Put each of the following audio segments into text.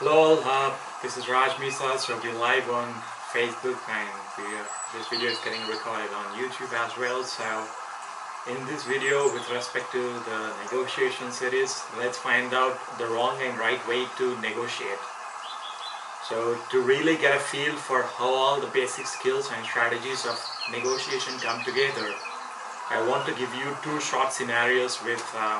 Hello uh, this is Raj Misa, so we're live on Facebook and we, uh, this video is getting recorded on YouTube as well. So in this video with respect to the negotiation series, let's find out the wrong and right way to negotiate. So to really get a feel for how all the basic skills and strategies of negotiation come together, I want to give you two short scenarios with uh,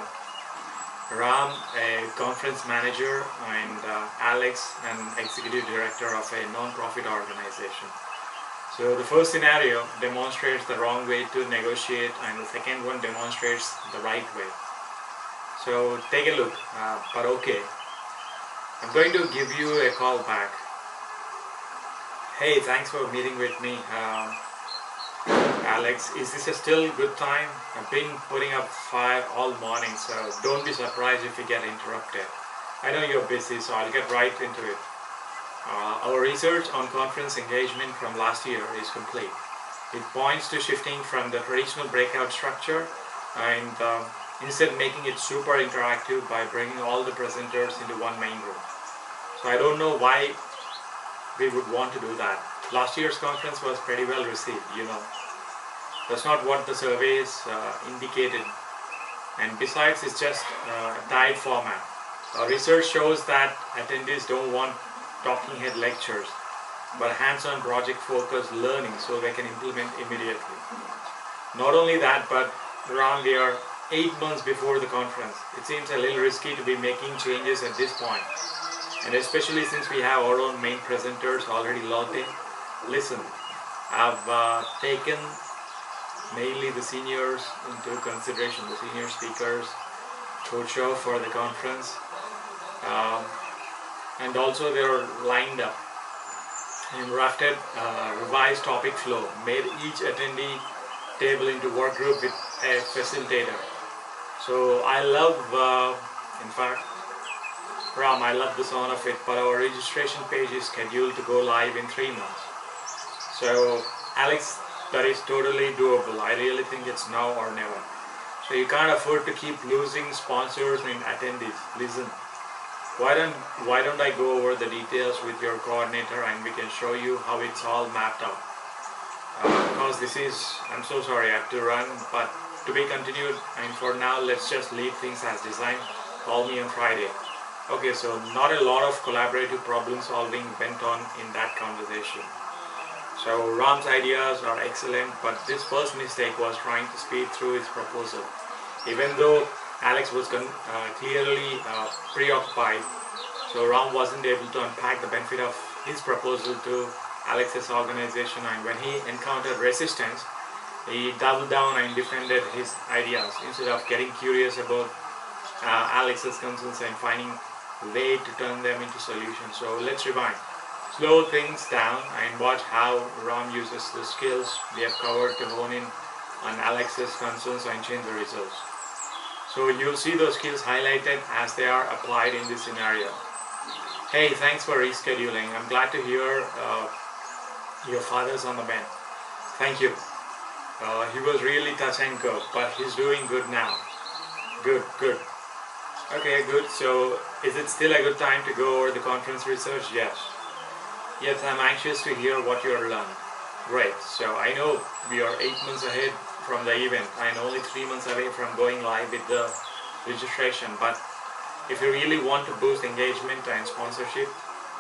Ram, a conference manager, and uh, Alex, an executive director of a non-profit organization. So the first scenario demonstrates the wrong way to negotiate and the second one demonstrates the right way. So take a look, uh, but okay. I'm going to give you a call back. Hey, thanks for meeting with me. Uh, Alex, is this a still good time? I've been putting up fire all morning, so don't be surprised if you get interrupted. I know you're busy, so I'll get right into it. Uh, our research on conference engagement from last year is complete. It points to shifting from the traditional breakout structure and um, instead making it super interactive by bringing all the presenters into one main room. So I don't know why we would want to do that. Last year's conference was pretty well received, you know. That's not what the surveys uh, indicated. And besides, it's just uh, a tied format. Our research shows that attendees don't want talking head lectures, but hands-on project-focused learning so they can implement immediately. Not only that, but around are eight months before the conference. It seems a little risky to be making changes at this point. And especially since we have our own main presenters already logged in. Listen, I've uh, taken mainly the seniors into consideration, the senior speakers who show for the conference. Um, and also they are lined up and drafted uh, revised topic flow, made each attendee table into work group with a facilitator. So I love, uh, in fact, Ram, I love the sound of it, but our registration page is scheduled to go live in three months. So Alex that is totally doable. I really think it's now or never. So you can't afford to keep losing sponsors and attendees. Listen, why don't why don't I go over the details with your coordinator and we can show you how it's all mapped out. Uh, because this is, I'm so sorry, I have to run, but to be continued. And for now, let's just leave things as designed. Call me on Friday. Okay, so not a lot of collaborative problem solving went on in that conversation. So Ram's ideas are excellent, but this first mistake was trying to speed through his proposal. Even though Alex was uh, clearly uh, preoccupied, so Ram wasn't able to unpack the benefit of his proposal to Alex's organization and when he encountered resistance, he doubled down and defended his ideas instead of getting curious about uh, Alex's concerns and finding a way to turn them into solutions. So let's rewind slow things down and watch how Ram uses the skills we have covered to hone in on Alex's concerns and change the results. So you'll see those skills highlighted as they are applied in this scenario. Hey, thanks for rescheduling. I'm glad to hear uh, your father's on the mend. Thank you. Uh, he was really touch and go, but he's doing good now. Good, good. Okay, good. So is it still a good time to go over the conference research? Yes. Yes, I'm anxious to hear what you learned. Great. So I know we are eight months ahead from the event and only three months away from going live with the registration. But if you really want to boost engagement and sponsorship,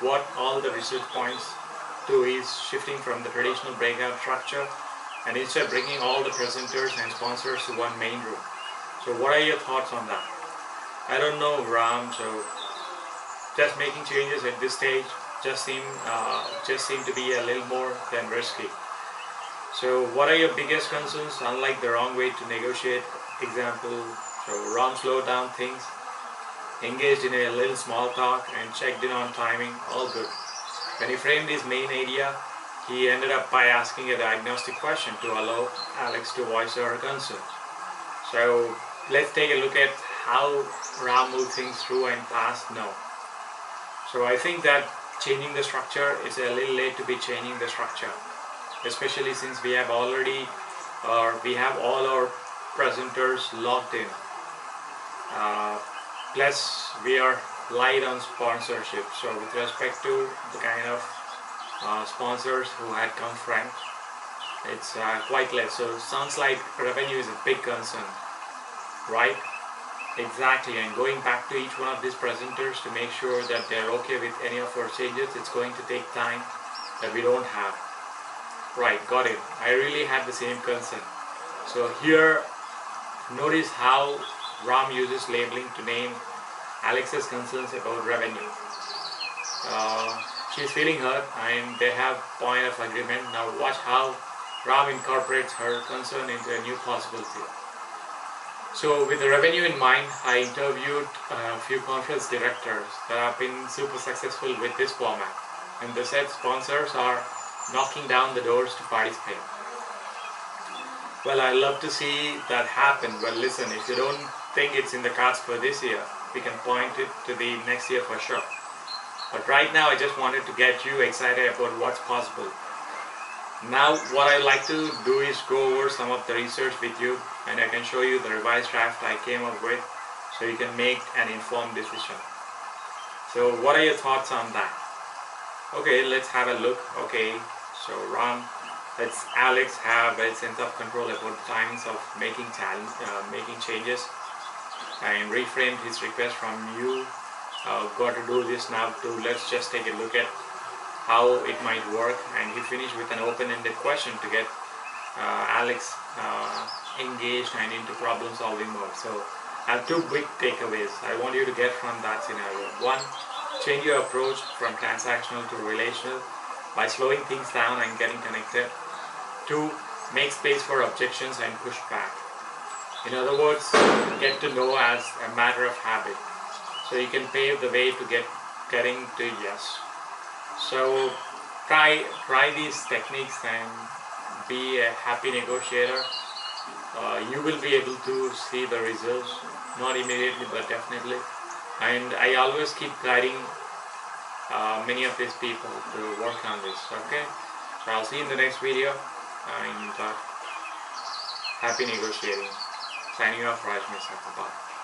what all the research points to is shifting from the traditional breakout structure and instead bringing all the presenters and sponsors to one main room. So what are your thoughts on that? I don't know Ram, so just making changes at this stage just seem uh, just seem to be a little more than risky. So what are your biggest concerns unlike the wrong way to negotiate? Example, so Ram slowed down things, engaged in a little small talk and checked in on timing, all good. When he framed his main idea, he ended up by asking a diagnostic question to allow Alex to voice her concerns. So let's take a look at how Ram moved things through and past no. So I think that changing the structure it's a little late to be changing the structure especially since we have already or we have all our presenters logged in Uh, plus, we are light on sponsorship. So, with respect to the kind of uh, sponsors who had come front, it's uh, quite less. So, sounds like revenue is a big concern, right? Exactly, and going back to each one of these presenters to make sure that they're okay with any of our changes, it's going to take time that we don't have. Right, got it. I really had the same concern. So here, notice how Ram uses labeling to name Alex's concerns about revenue. Uh, she's feeling hurt and they have point of agreement. Now watch how Ram incorporates her concern into a new possibility. So with the revenue in mind, I interviewed a few conference directors that have been super successful with this format. And they said sponsors are knocking down the doors to participate. Well, I love to see that happen. Well, listen, if you don't think it's in the cards for this year, we can point it to the next year for sure. But right now, I just wanted to get you excited about what's possible. Now, what I like to do is go over some of the research with you and I can show you the revised draft I came up with so you can make an informed decision. So what are your thoughts on that? Okay, let's have a look. Okay, so Ram lets Alex have a sense of control about the times of making uh, making changes and reframed his request from you uh, got to do this now to let's just take a look at how it might work and he finished with an open-ended question to get uh, Alex uh, engaged and into problem solving mode so I have two big takeaways I want you to get from that scenario one change your approach from transactional to relational by slowing things down and getting connected Two, make space for objections and pushback. In other words, get to no as a matter of habit. So you can pave the way to get getting to yes. So try try these techniques and be a happy negotiator. Uh, you will be able to see the results, not immediately but definitely. And I always keep guiding uh, many of these people to work on this. Okay, so I'll see you in the next video and uh, happy negotiating. Signing off, Raj Mesa. Bye.